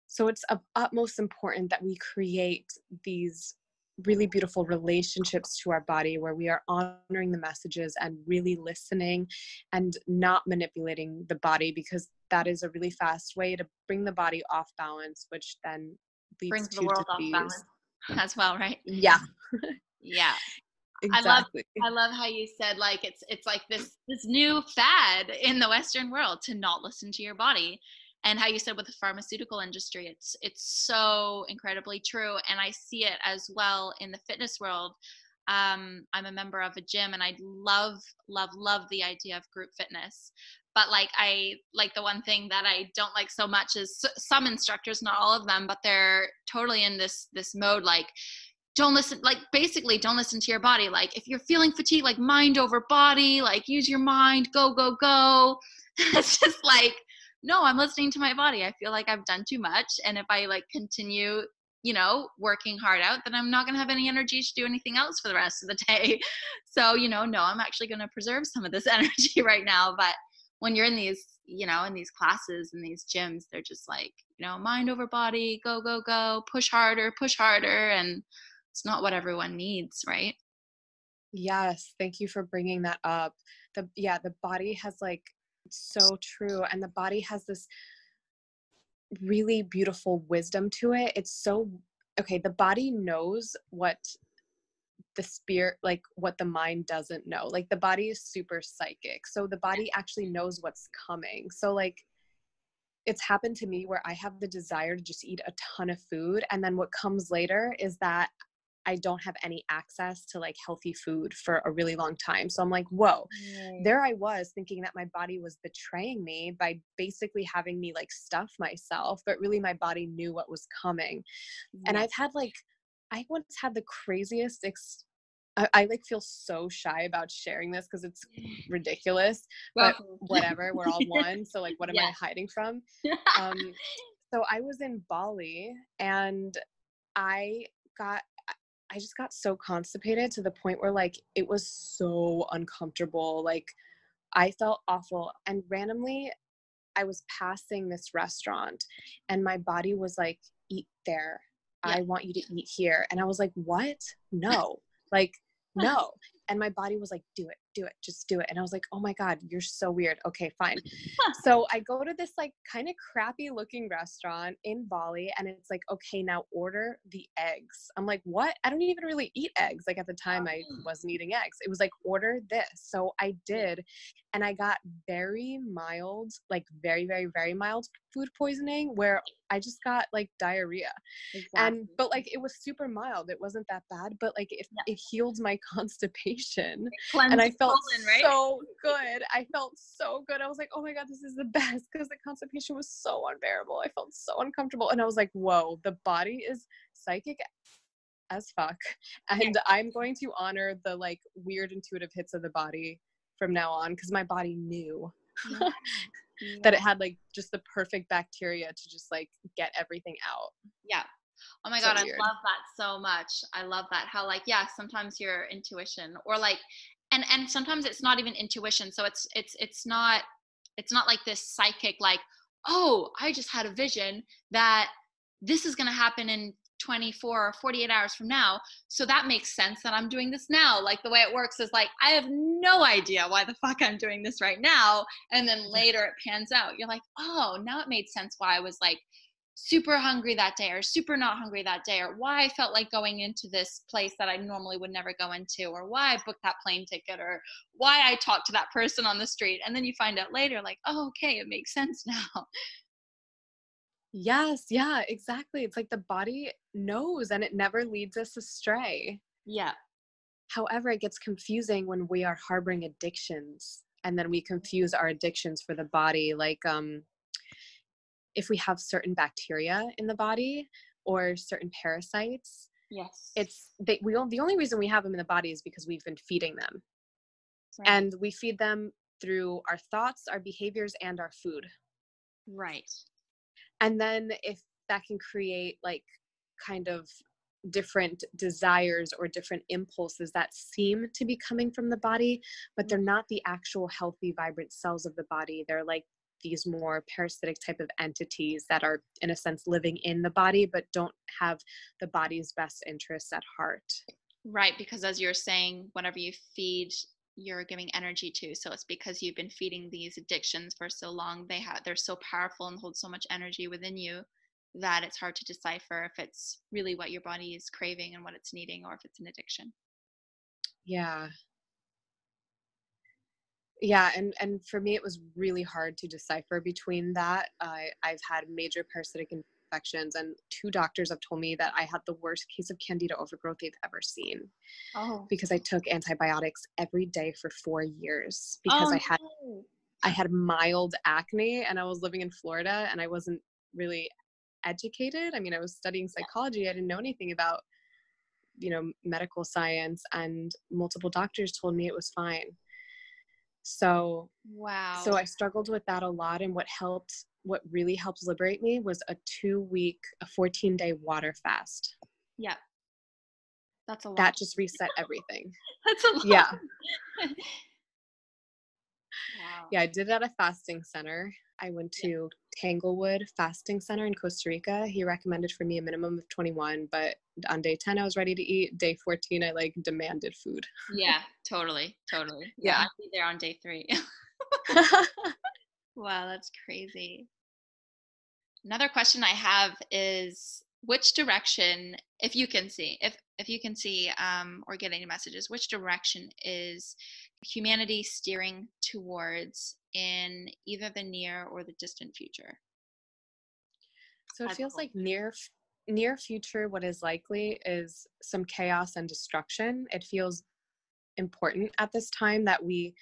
B: So it's of utmost important that we create these really beautiful relationships to our body where we are honoring the messages and really listening and not manipulating the body because that is a really fast way to bring the body off balance which then leads
A: Brings
B: to
A: the world
B: disease.
A: off balance *laughs* as well, right?
B: yeah *laughs*
A: Yeah.
B: exactly
A: I love I love how you said like it's it's like this this new fad in the Western world to not listen to your body. And how you said with the pharmaceutical industry, it's it's so incredibly true. And I see it as well in the fitness world. Um, I'm a member of a gym and I love, love, love the idea of group fitness. But like I like the one thing that I don't like so much is some instructors, not all of them, but they're totally in this this mode like don't listen like basically don't listen to your body. Like if you're feeling fatigue like mind over body like use your mind go go go. *laughs* It's just like no i'm listening to my body. I feel like i've done too much and if i like continue you know working hard out then i'm not going to have any energy to do anything else for the rest of the *laughs* day. So you know no i'm actually going to preserve some of this *laughs* energy right now but when you're in these you know in these classes and these gyms they're just like you know mind over body go go go push harder push harder and it's not what everyone needs right
B: Yes, thank you for bringing that up. The yeah, the body has like it's so true and the body has this really beautiful wisdom to it. It's so okay, the body knows what the spirit like what the mind doesn't know. Like the body is super psychic. So the body actually knows what's coming. So like it's happened to me where I have the desire to just eat a ton of food and then what comes later is that I don't have any access to like healthy food for a really long time. So I'm like, whoa, there I was thinking that my body was betraying me by basically having me like stuff myself, but really my body knew what was coming. And I've had like, I once had the craziest, ex- I, I like feel so shy about sharing this because it's ridiculous, but *laughs* whatever, we're all *laughs* one. So like, what am
A: Yeah.
B: I hiding from? *laughs* um, so I was in Bali and I got I just got so constipated to the point where like it was so uncomfortable. Like I felt awful and randomly I was passing this restaurant and my body was like eat there. I want you to eat here. And I was like, "What? No." like no. And my body was like, "Do it. Do it. Just do it." And I was like, "Oh my god, you're so weird." Okay, fine *laughs* so I go to this like kind of crappy looking restaurant in Bali and it's like, okay, now order the eggs. I'm like, what? I don't even really eat eggs. Like at the time I oh. wasn't eating eggs. It was like, order this. So I did. And I got very mild, like very, very, very mild food poisoning where I just got like diarrhea. And but like it was super mild. It wasn't that bad, but like it, it healed my *laughs* constipation and I felt so good. I felt so good. I was like, oh my God, this is the *laughs* best because the constipation was so unbearable. I felt so uncomfortable. And I was like, whoa, the body is psychic as fuck. *laughs* And I'm going to honor the like weird intuitive hits of the body from now on because my body knew *laughs* that it had like just the perfect bacteria to just like get everything out.
A: Yeah. Oh my
B: So
A: god,
B: weird.
A: I love that so much. I love that how like yeah, sometimes your intuition or like and and sometimes it's not even intuition. So it's it's it's not it's not like this psychic like, "Oh, I just had a vision that this is going to happen in 24 or 48 hours from now. So that makes sense that I'm doing this now." Like the way it works is like I have no idea why the fuck I'm doing this right now and then mm-hmm. later it pans out. You're like, "Oh, now it made sense why I was like super hungry that day or super not hungry that day or why I felt like going into this place that I normally would never go into or why I booked that plane ticket or why I talked to that person on the street and then you find out later like oh okay it makes sense *laughs* now
B: Yes, yeah, exactly. It's like the body knows and it never leads us astray.
A: yeah
B: However, it gets confusing when we are harboring addictions and then we confuse our addictions for the body. Like, um, if we have certain bacteria in the body or certain parasites,
A: yes.
B: it's they, we all, the only reason we have them in the body is because we've been feeding them,
A: right.
B: and we feed them through our thoughts, our behaviors, and our food.
A: right.
B: And then if that can create like kind of different desires or different impulses that seem to be coming from the body but they're mm-hmm. not the actual healthy vibrant cells of the body. They're like these more parasitic type of entities that are in a sense living in the body but don't have the body's best interests at heart.
A: Right because as you're saying whenever you feed you're giving energy to. So it's because you've been feeding these addictions for so long they have they're so powerful and hold so much energy within you that it's hard to decipher if it's really what your body is craving and what it's needing or if it's an addiction.
B: Yeah yeah and and for me it was really hard to decipher between that I i've had major parasitic infections and two doctors have told me that i had the worst case of candida overgrowth they've ever seen
A: oh
B: because i took antibiotics every day for four years because oh, i had no. i had mild acne and i was living in florida and i wasn't really educated. I mean, I was studying psychology. I didn't know anything about, you know, medical science, and multiple doctors told me it was fine. So,
A: wow.
B: So I struggled with that a lot. And what helped, what really helped liberate me was a two week, a 14 day water fast.
A: Yeah. That's a lot.
B: That just reset everything. *laughs*
A: That's a lot.
B: Yeah. *laughs* wow. Yeah, I did it at a fasting center. I went to Tanglewood Fasting Center in Costa Rica. He recommended for me a minimum of 21, but on day 10 I was ready to eat. Day 14 I like demanded food.
A: Yeah, totally, totally. *laughs* Yeah, yeah. I'll be there on day 3. *laughs* wow, that's crazy. Another question I have is which direction if you can see if if you can see um, or get any messages which direction is humanity steering towards in either the near or the distant future?
B: So it feels like near near future what is likely is some chaos and destruction. It feels important at this time that we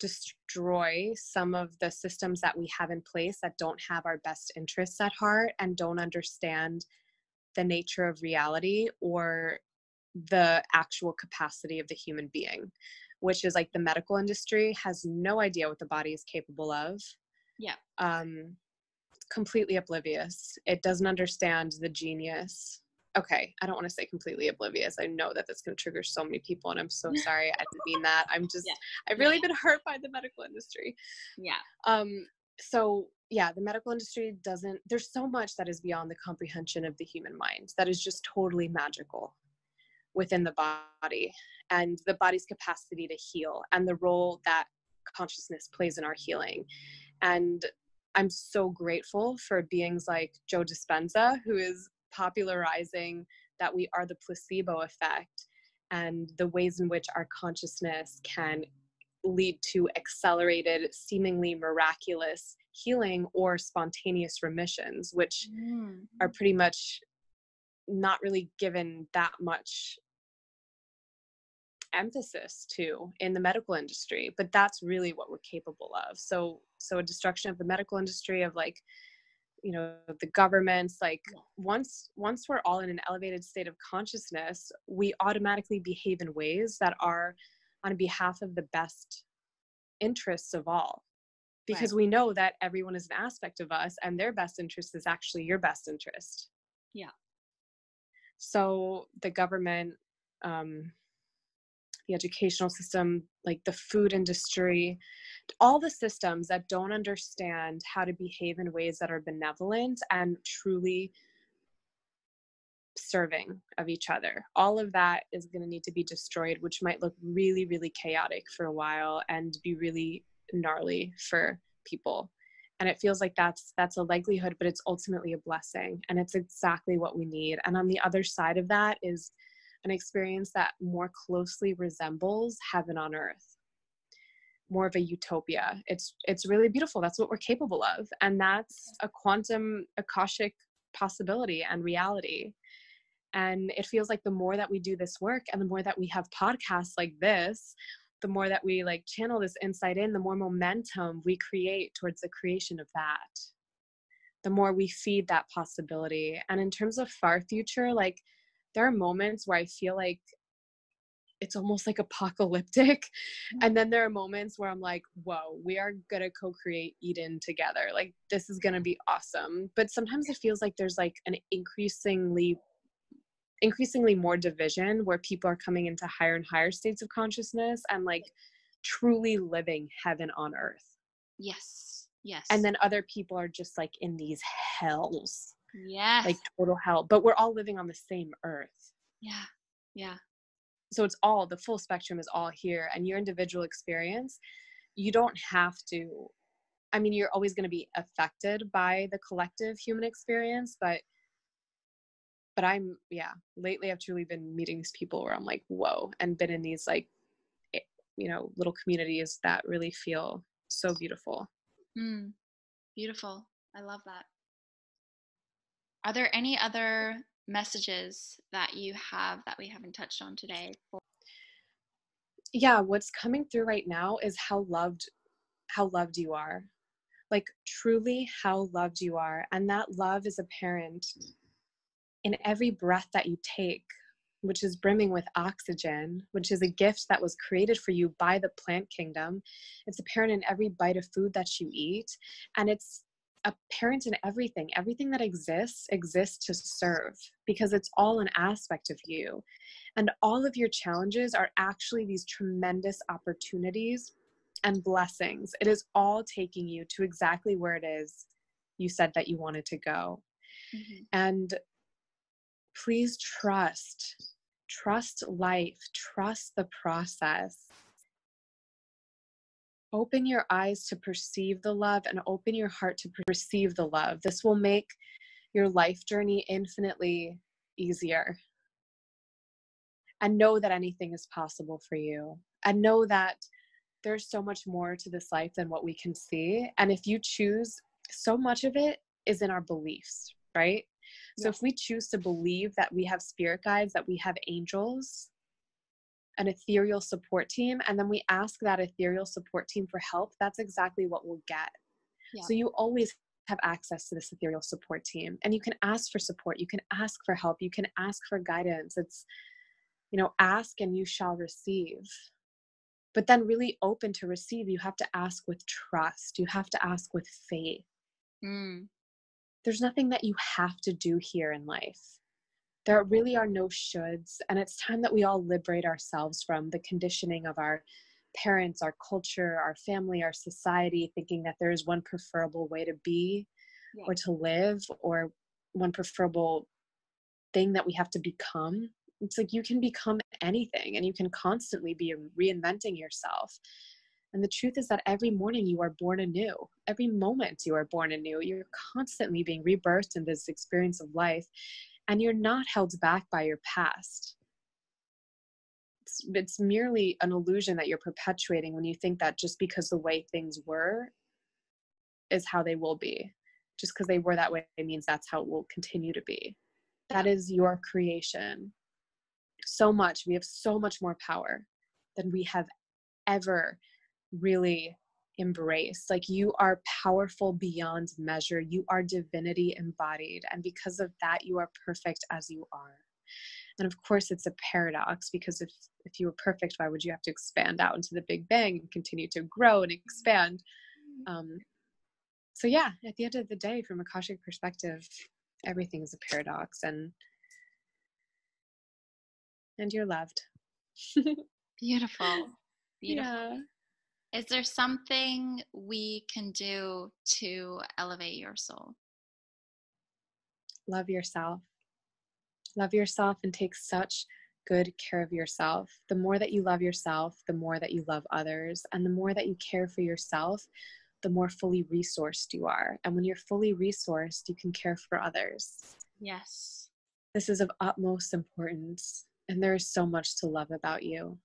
B: destroy some of the systems that we have in place that don't have our best interests at heart and don't understand the nature of reality or the actual capacity of the human being which is like the medical industry has no idea what the body is capable of.
A: Yeah.
B: Um completely oblivious. It doesn't understand the genius. Okay i don't want to say completely oblivious. I know that that's going to trigger so many people and i'm so *laughs* sorry i didn't mean that. I'm just yeah. i've really been hurt by the medical industry.
A: Yeah.
B: Um so yeah the medical industry doesn't there's so much that is beyond the comprehension of the human mind that is just totally magical within the body and the body's capacity to heal and the role that consciousness plays in our healing. And I'm so grateful for beings like Joe Dispenza, who is popularizing that we are the placebo effect and the ways in which our consciousness can lead to accelerated, seemingly miraculous healing or spontaneous remissions, which mm. are pretty much not really given that much emphasis to in the medical industry but that's really what we're capable of. So so a destruction of the medical industry of like you know the governments like once once we're all in an elevated state of consciousness we automatically behave in ways that are on behalf of the best interests of all. Because right. we know that everyone is an aspect of us and their best interest is actually your best interest.
A: Yeah
B: so the government um the educational system, like the food industry, all the systems that don't understand how to behave in ways that are benevolent and truly serving of each other. All of that is going to need to be destroyed, which might look really, really chaotic for a while and be really gnarly for people. And it feels like that's that's a likelihood, but it's ultimately a blessing. And it's exactly what we need. And on the other side of that is an experience that more closely resembles heaven on earth more of a utopia it's it's really beautiful that's what we're capable of and that's a quantum akashic possibility and reality and it feels like the more that we do this work and the more that we have podcasts like this the more that we like channel this insight in the more momentum we create towards the creation of that the more we feed that possibility and in terms of far future like there are moments where I feel like it's almost like apocalyptic. Mm-hmm. And then there are moments where I'm like, whoa, we are gonna co-create Eden together. Like this is gonna be awesome. But sometimes it feels like there's like an increasingly increasingly more division where people are coming into higher and higher states of consciousness and like truly living heaven on earth.
A: Yes. Yes.
B: And then other people are just like in these hells.
A: yes.
B: Like total hell. But we're all living on the same earth.
A: yeah. Yeah.
B: So it's all the full spectrum is all here and your individual experience, you don't have to I mean, you're always going to be affected by the collective human experience, but but I'm yeah, lately I've truly been meeting these people where I'm like, whoa, and been in these like eh, you know, little communities that really feel so beautiful.
A: Mm, beautiful. I love that. Are there any other messages that you have that we haven't touched on today?
B: Yeah, what's coming through right now is how loved how loved you are. Like truly how loved you are and that love is apparent in every breath that you take, which is brimming with oxygen, which is a gift that was created for you by the plant kingdom. It's apparent in every bite of food that you eat. And it's apparent in everything. Everything that exists exists to serve because it's all an aspect of you. And all of your challenges are actually these tremendous opportunities and blessings. It is all taking you to exactly where it is you said that you wanted to go.
A: Mhm.
B: And please trust, trust life, trust the process. Open your eyes to perceive the love and open your heart to receive the love. This will make your life journey infinitely easier. And know that anything is possible for you. And know that there's so much more to this life than what we can see. And if you choose, so much of it is in our beliefs, right? So if we choose to believe that we have spirit guides, that we have angels, an ethereal support team, and then we ask that ethereal support team for help, that's exactly what we'll get.
A: Yeah.
B: So you always have access to this ethereal support team and you can ask for support, you can ask for help, you can ask for guidance. It's, you know, ask and you shall receive. But then, really open to receive, you have to ask with trust, you have to ask with faith
A: Mm,
B: there's nothing that you have to do here in life. There really are no shoulds, and it's time that we all liberate ourselves from the conditioning of our parents, our culture, our family, our society, thinking that there is one preferable way to be
A: Yeah.
B: or to live or one preferable thing that we have to become. It's like you can become anything and you can constantly be reinventing yourself. And the truth is that every morning you are born anew. Every moment you are born anew. You're constantly being rebirthed in this experience of life, and you're not held back by your past. It's, it's merely an illusion that you're perpetuating when you think that just because the way things were is how they will be. Just because they were that way means that's how it will continue to be. That is your creation. So much. We have so much more power than we have ever really embrace. Like you are powerful beyond measure. You are divinity embodied. And because of that, you are perfect as you are. And of course, it's a paradox because if, if you were perfect, why would you have to expand out into the Big Bang and continue to grow and expand? Um, so, yeah, at the end of the day, from a Akashic perspective, everything is a paradox and and you're loved.
A: beautiful. *laughs* Beautiful.
B: Yeah.
A: Is there something we can do to elevate your soul?
B: love yourself. Love yourself and take such good care of yourself. The more that you love yourself, the more that you love others. And the more that you care for yourself, the more fully resourced you are. And when you're fully resourced, you can care for others.
A: Yes.
B: This is of utmost importance. And there is so much to love about you,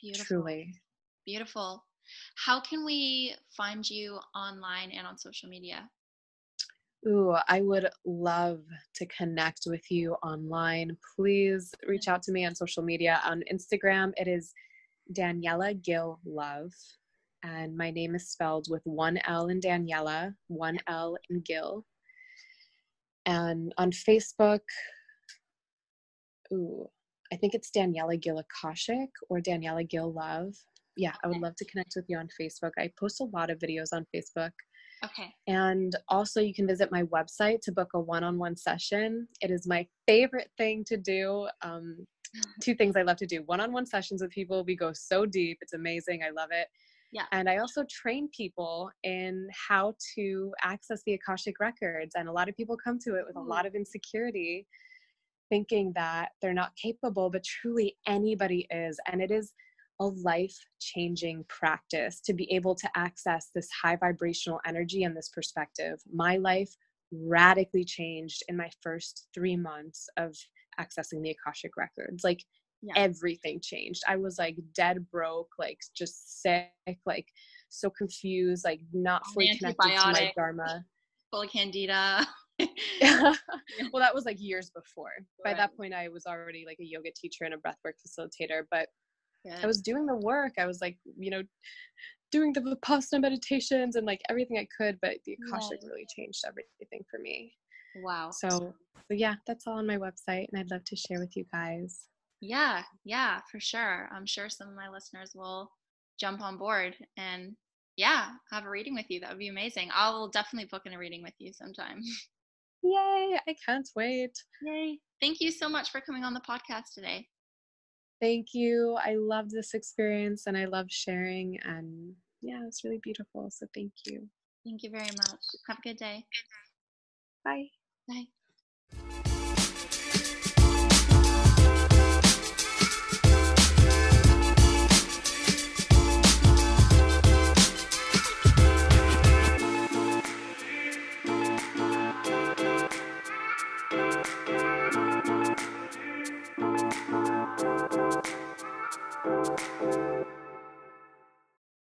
A: Beautiful.
B: truly.
A: Beautiful. How can we find you online and on social media?
B: Ooh, I would love to connect with you online. Please reach out to me on social media. On Instagram, it is Daniela Gil Love. And my name is spelled with one L in Daniela, one L in Gil. And on Facebook, ooh, I think it's Daniela Gil Akashic or Daniela Gil Love. Yeah, okay. I would love to connect with you on Facebook. I post a lot of videos on Facebook.
A: Okay.
B: And also, you can visit my website to book a one on one session. It is my favorite thing to do. Um, *laughs* two things I love to do one on one sessions with people. We go so deep, it's amazing. I love it.
A: Yeah.
B: And I also train people in how to access the Akashic records. And a lot of people come to it with a lot of insecurity, thinking that they're not capable, but truly anybody is. And it is a life changing practice to be able to access this high vibrational energy and this perspective. My life radically changed in my first three months of accessing the Akashic records. Like yeah. everything changed. I was like dead broke, like just sick, like so confused, like not fully connected to my dharma.
A: Full of candida. *laughs* *laughs*
B: well, that was like years before. Right. By that point, I was already like a yoga teacher and a breathwork facilitator, but I was doing the work. I was like, you know, doing the Vipassana meditations and like everything I could, but the Akashic yeah. really changed everything for me.
A: Wow.
B: So, so yeah, that's all on my website, and I'd love to share with you guys.
A: Yeah, yeah, for sure. I'm sure some of my listeners will jump on board and yeah, have a reading with you. That would be amazing. I'll definitely book in a reading with you sometime. *laughs*
B: Yay, I can't wait.
A: Yay. Thank you so much for coming on the podcast today.
B: Thank you. I love this experience and I love sharing and yeah, it's really beautiful. So thank you.
A: Thank you very much. Have a good day.
B: Bye.
A: Bye.